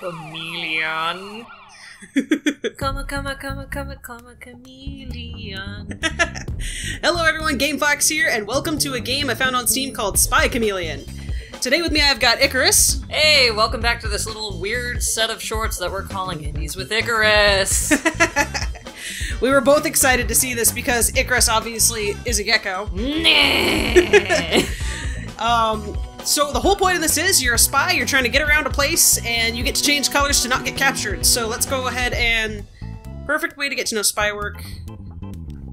Chameleon. Come on, come on, come on, come on, come on, chameleon. Hello everyone, GameFox here, and welcome to a game I found on Steam called Spy Chameleon. Today with me I've got Icarus. Hey, welcome back to this little weird set of shorts that we're calling Indies with Icarus. we were both excited to see this because Icarus obviously is a gecko. Um, so the whole point of this is you're a spy, you're trying to get around a place, and you get to change colors to not get captured. So let's go ahead and... Perfect way to get to know spy work.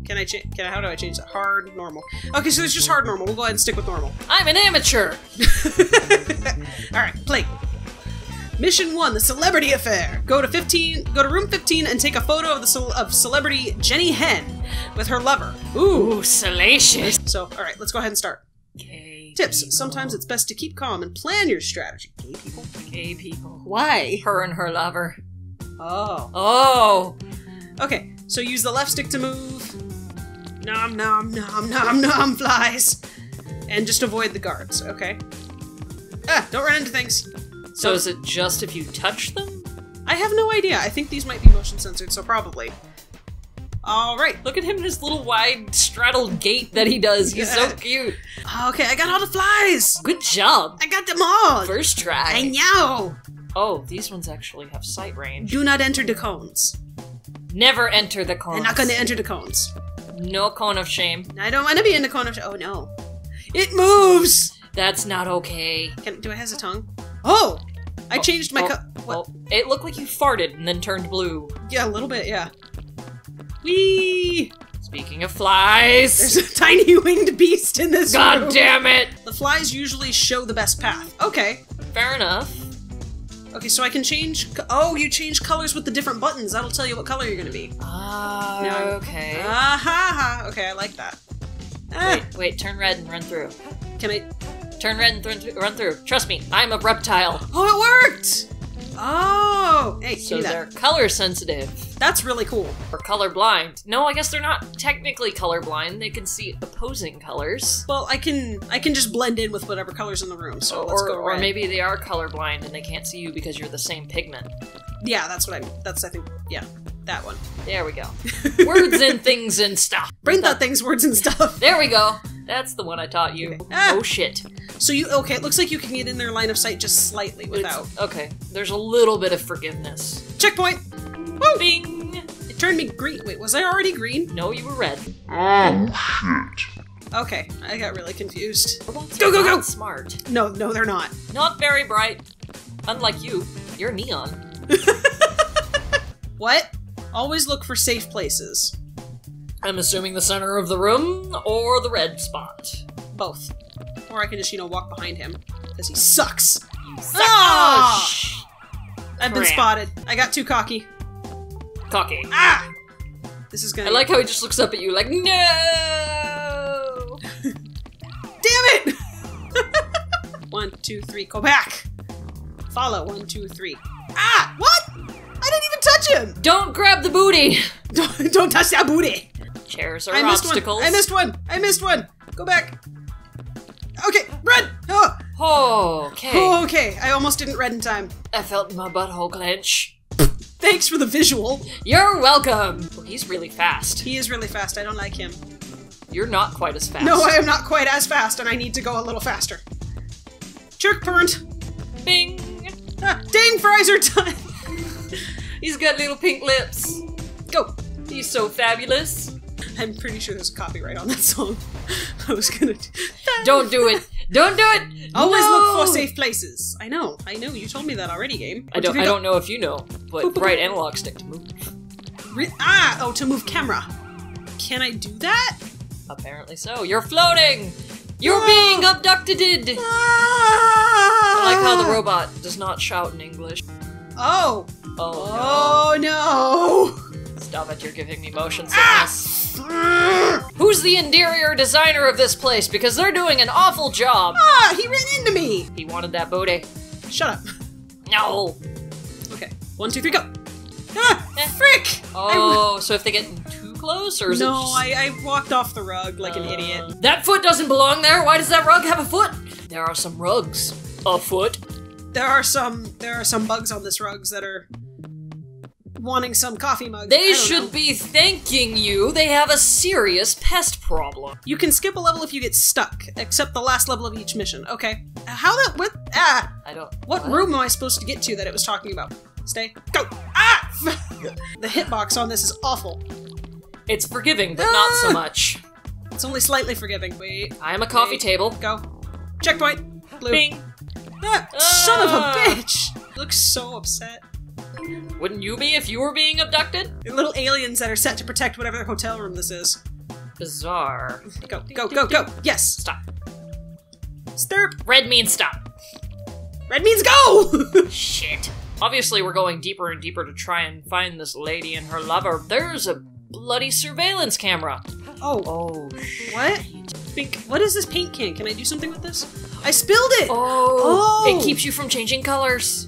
Can I change? Can I? How do I change that? Hard, normal. Okay, so it's just hard, normal. We'll go ahead and stick with normal. I'm an amateur. All right, play. Mission one: the celebrity affair. Go to 15. Go to room 15 and take a photo of the ce- of celebrity Jenny Hen with her lover. Ooh, salacious. So, all right, let's go ahead and start. Gay Tips: people. Sometimes it's best to keep calm and plan your strategy. Gay people. Gay people. Why? Her and her lover. Oh. Oh. Okay, so use the left stick to move. Nom nom nom nom nom flies. And just avoid the guards, okay? Ah, don't run into things. So is it just if you touch them? I have no idea. I think these might be motion censored, so probably. Alright. Look at him in his little wide straddled gait that he does. He's so cute. Okay, I got all the flies! Good job. I got them all! First try. I know! Oh, these ones actually have sight range. Do not enter the cones. Never enter the cones. I'm not gonna enter the cones. No cone of shame. I don't want to be in the cone of. shame. Oh no. It moves! That's not okay. Can, do I has a tongue? Oh! I Oh, changed my oh, co- What? oh, it looked like you farted and then turned blue. Yeah, a little bit, yeah. Whee! Speaking of flies. There's a tiny winged beast in this God room. damn it! The flies usually show the best path. Okay. Fair enough. Okay, so I can change. Oh, you change colors with the different buttons. That'll tell you what color you're gonna be. Ah, I'm- okay. Ah ha ha. Okay, I like that. Ah, Wait, wait, turn red and run through. can I? Turn red and th- run through. Trust me, I'm a reptile. Oh, it worked! Oh, hey, So they're color sensitive. That's really cool. Or color blind. No, I guess they're not technically color blind. They can see opposing colors. Well, I can I can just blend in with whatever colors in the room. So let's or, go or red. maybe they are colorblind and they can't see you because you're the same pigment. yeah, that's what I. That's I think yeah, that one. There we go. Words and things and stuff. Brain thought things, words and stuff. There we go. That's the one I taught you. Ah. Oh shit. So you okay? It looks like you can get in their line of sight just slightly It's- without okay, there's a little bit of forgiveness. checkpoint. Woo! Bing! It turned me green. Wait, was I already green? No, you were red. Oh shit. Okay, I got really confused. Robots Go, are go, not go! Smart. No, no, they're not. Not very bright. Unlike you, you're neon. What? Always look for safe places. I'm assuming the center of the room or the red spot. Both. Or I can just, you know, walk behind him. Because he sucks. Suck- Ah! Oh, sh- I've been Crap. spotted. I got too cocky. Cocky. Ah! This is gonna. I like how he just looks up at you like, no! Damn it! one, two, three, go back! Follow, one, two, three. Ah! What? I didn't even touch him! Don't grab the booty! Don't, don't touch that booty! Chairs are I missed obstacles. one! I missed one! I missed one! Go back! Okay, red! Oh, Oh, okay. oh, okay, I almost didn't red in time. I felt my butthole clench. Thanks for the visual. You're welcome! Oh, he's really fast. He is really fast, I don't like him. You're not quite as fast. No, I am not quite as fast, and I need to go a little faster. Jerk burnt! Bing! Ah, dang, fries are done! He's got little pink lips. Go! He's so fabulous. I'm pretty sure there's a copyright on that song. I was gonna. Don't do it. Don't do it. Always No! look for safe places. I know, I know. You told me that already, game. I don't. I don't know if you know, but Boop, right analog stick to move. Re- ah, oh, to move camera. Can I do that? Apparently so. You're floating. You're Whoa. being abducted. I Ah! like how the robot does not shout in English. Oh, Oh, oh no! No! Stop it! You're giving me motion sickness. Ah! Who's the interior designer of this place? Because they're doing an awful job. Ah, he ran into me. He wanted that booty. Shut up. No. Okay, one, two, three, go. Ah, Eh. frick! Oh, so if they get too close, or is no, it just... I, I walked off the rug like an Uh, idiot. That foot doesn't belong there. Why does that rug have a foot? There are some rugs. A foot. there are some there are some bugs on this rugs that are wanting some coffee mug. They should know. be thanking you. They have a serious pest problem. You can skip a level if you get stuck, except the last level of each mission. Okay. How that what ah I don't. what room am I supposed to get to that it was talking about? Stay. Go! Ah! the hitbox on this is awful. It's forgiving, but not so Ah! much. It's only slightly forgiving. Wait. I am a coffee Wait. table. Go. Checkpoint. Blue. Bing. Ah, son of a Ah. bitch! Looks so upset. Wouldn't you be if you were being abducted? Little aliens that are set to protect whatever hotel room this is. Bizarre. Go, go, go, go! Yes! Stop. Stirp! Red means stop. Red means go! Shit. Obviously, we're going deeper and deeper to try and find this lady and her lover. There's a bloody surveillance camera. oh, Oh, what? Pink. What is this paint can? Can I do something with this? I spilled it! Oh, Oh. it keeps you from changing colors.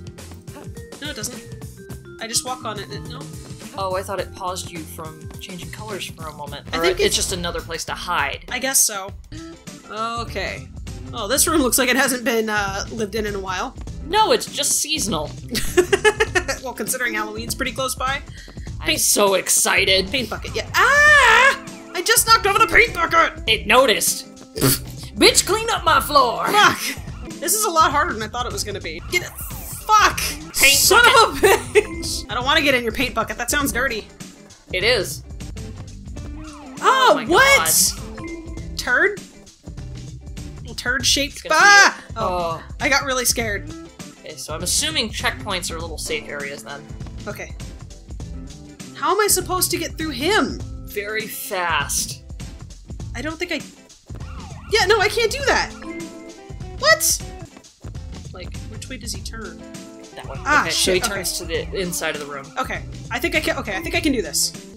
No, it doesn't. I just walk on it. No? Oh, I thought it paused you from changing colors for a moment. I Or think it's it's- just another place to hide. I guess so. Okay. Oh, this room looks like it hasn't been uh, lived in in a while. No, it's just seasonal. well, considering Halloween's pretty close by. I'm Paint- so excited. Paint bucket, yeah. Ah! I just knocked over the paint bucket! It noticed. Bitch, clean up my floor. Fuck! This is a lot harder than I thought it was gonna be. Get it. Fuck! Paint Son of a bitch! I don't want to get in your paint bucket. That sounds dirty. It is. Oh, Oh my what? Turd? Little turd shaped. Ah! Oh, Oh. I got really scared. Okay, so I'm assuming checkpoints are little safe areas then. Okay. How am I supposed to get through him? Very fast. I don't think I. Yeah, no, I can't do that. What? Like, which way does he turn? That one. Ah, okay, so he shit, okay. turns to the inside of the room. Okay, I think I can. Okay, I think I can do this.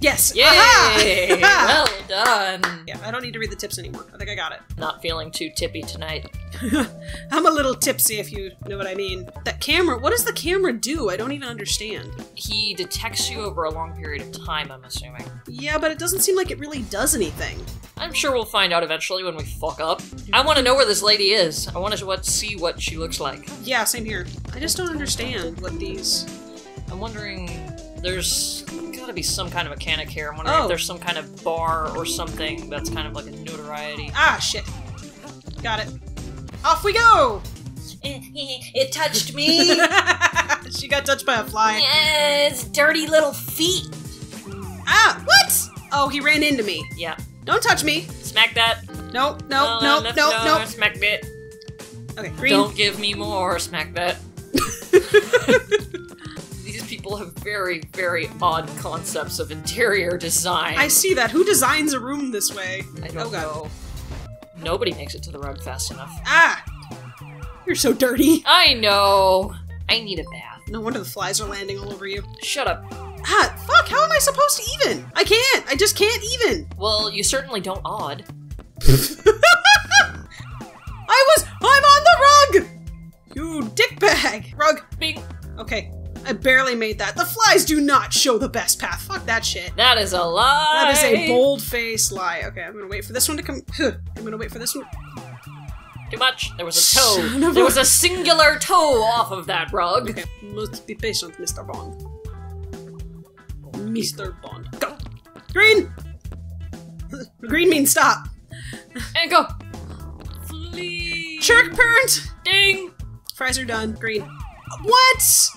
Yes. Yay! Well done. yeah, I don't need to read the tips anymore. I think I got it. Not feeling too tippy tonight. I'm a little tipsy, if you know what I mean. That camera. What does the camera do? I don't even understand. He detects you over a long period of time, I'm assuming. Yeah, but it doesn't seem like it really does anything. I'm sure we'll find out eventually when we fuck up. Mm-hmm. I want to know where this lady is. I want to see what she looks like. Yeah, same here. I just don't understand what these. I'm wondering. There's gotta be some kind of mechanic here. I'm wondering Oh. if there's some kind of bar or something that's kind of like a notoriety. Ah, shit. Got it. Off we go! it touched me. she got touched by a fly. yes, dirty little feet. Ah, what? Oh, he ran into me. Yeah, Don't touch me. smack that. Nope, no, nope, nope, left no, door, no. Smack that. Okay, green. Don't give me more. Smack that. People have very, very odd concepts of interior design. I see that. Who designs a room this way? I don't Oh, God. know. Nobody makes it to the rug fast enough. Ah! You're so dirty. I know. I need a bath. No wonder the flies are landing all over you. Shut up. Ah, fuck, how am I supposed to even? I can't. I just can't even. Well, you certainly don't odd. I was. I'm on the rug! You dickbag. Rug. Bing. Okay. I barely made that. The flies do not show the best path. Fuck that shit. That is a lie. That is a bold faced lie. Okay, I'm gonna wait for this one to come. I'm gonna wait for this one. Too much. There was a toe. There was a singular toe off of that rug. Okay, must be patient, Mr. Bond. Mr. Bond. Go! Green! Green means stop. And go. Flee. Shark parent! Ding. Fries are done. Green. What?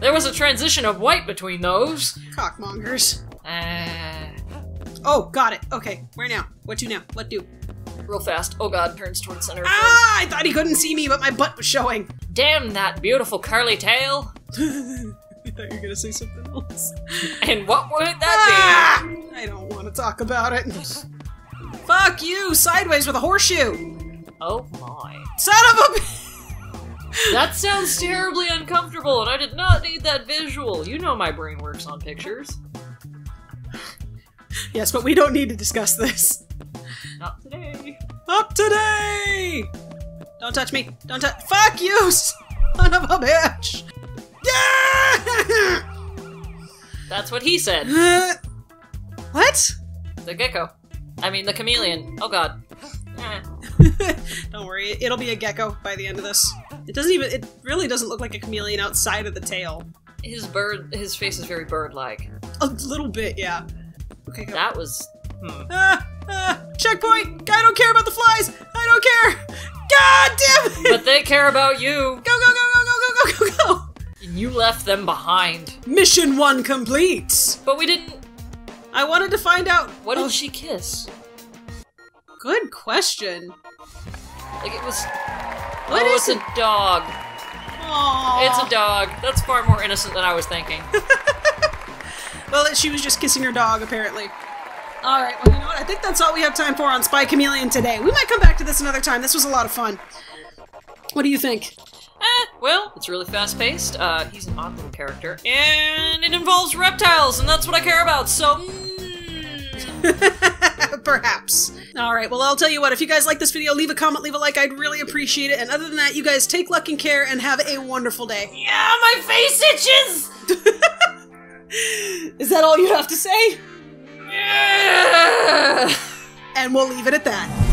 There was a transition of white between those. Cockmongers. Uh, Oh, got it. Okay, where now? What do now? What do? real fast. Oh god, turns towards center. Ah! I thought he couldn't see me, but my butt was showing. Damn that beautiful curly tail. I thought you were gonna say something else. And what would that Ah! I don't want to talk about it. Fuck you! Sideways with a horseshoe! Oh my. Son of a. That sounds terribly uncomfortable, and I did not need that visual. You know my brain works on pictures. yes, but we don't need to discuss this. Not today. Up today! Don't touch me. Don't touch. Fuck you, son of a bitch! Yeah! That's what he said. Uh, what? The gecko. I mean, the chameleon. Oh god. Don't worry, it'll be a gecko by the end of this. It doesn't even, it really doesn't look like a chameleon outside of the tail. His bird, his face is very bird-like. A little bit, yeah. Okay, go. That was, hmm. Ah, ah, checkpoint! I don't care about the flies! I don't care! God damn it! But they care about you! Go, go, go, go, go, go, go, go, go. you left them behind. Mission one complete! But we didn't... I wanted to find out... What did oh, she kiss? Good question. Like it was. What oh, is it's a dog. Aww. It's a dog. That's far more innocent than I was thinking. Well, she was just kissing her dog, apparently. All right, well, you know what? I think that's all we have time for on Spy Chameleon today. We might come back to this another time. This was a lot of fun. What do you think? Eh, well, it's really fast paced. Uh, he's an odd little character, and it involves reptiles, and that's what I care about. So, mm, Perhaps. All right, well, I'll tell you what. If you guys like this video, leave a comment, leave a like. I'd really appreciate it. And other than that, you guys take luck and care and have a wonderful day. yeah, my face itches. Is that all you have to say? Yeah. And we'll leave it at that.